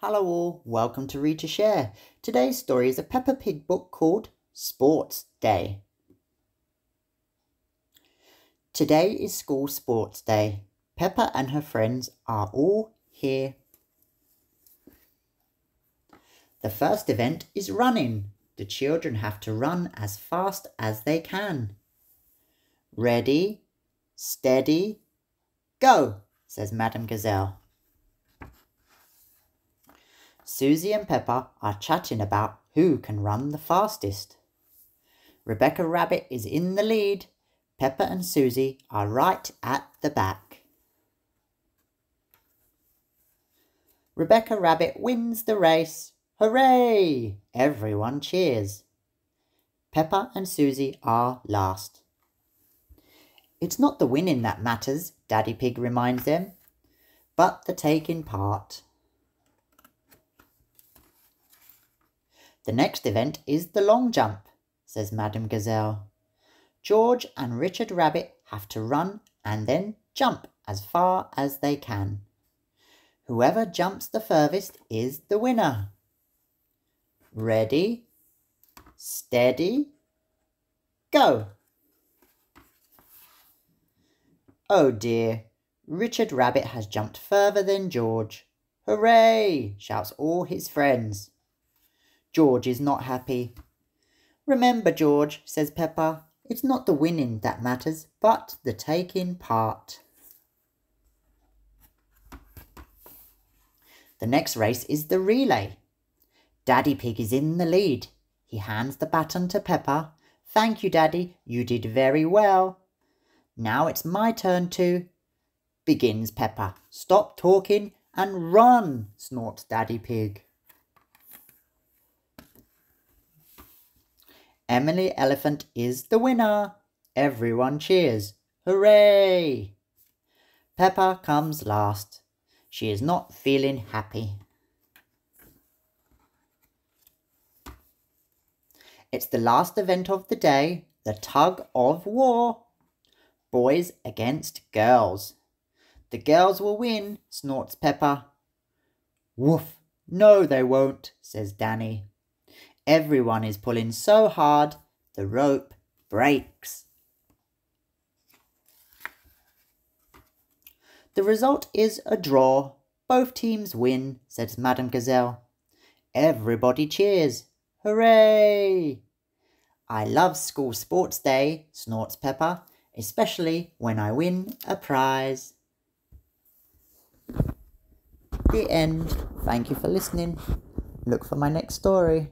Hello all, welcome to Read to Share. Today's story is a Peppa Pig book called Sports Day. Today is school sports day. Peppa and her friends are all here. The first event is running. The children have to run as fast as they can. Ready, steady, go, says Madame Gazelle. Suzy and Peppa are chatting about who can run the fastest. Rebecca Rabbit is in the lead. Peppa and Suzy are right at the back. Rebecca Rabbit wins the race. Hooray! Everyone cheers. Peppa and Suzy are last. It's not the winning that matters, Daddy Pig reminds them, but the taking part. The next event is the long jump, says Madame Gazelle. George and Richard Rabbit have to run and then jump as far as they can. Whoever jumps the furthest is the winner. Ready, steady, go. Oh dear, Richard Rabbit has jumped further than George. Hooray! shouts all his friends. George is not happy. Remember, George, says Peppa, it's not the winning that matters, but the taking part. The next race is the relay. Daddy Pig is in the lead. He hands the baton to Peppa. Thank you, Daddy. You did very well. Now it's my turn to... Begins Peppa. Stop talking and run, snorts Daddy Pig. Emily Elephant is the winner. Everyone cheers. Hooray! Peppa comes last. She is not feeling happy. It's the last event of the day, the tug of war. Boys against girls. The girls will win, snorts Peppa. Woof! No, they won't, says Danny. Everyone is pulling so hard, the rope breaks. The result is a draw. Both teams win, says Madame Gazelle. Everybody cheers. Hooray! I love school sports day, snorts Peppa, especially when I win a prize. The end. Thank you for listening. Look for my next story.